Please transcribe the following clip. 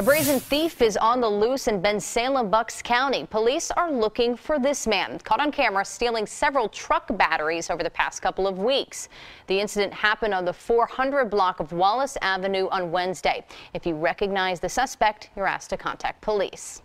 A brazen thief is on the loose in Bensalem, Bucks County. Police are looking for this man, caught on camera stealing several truck batteries over the past couple of weeks. The incident happened on the 400 block of Wallace Avenue on Wednesday. If you recognize the suspect, you're asked to contact police.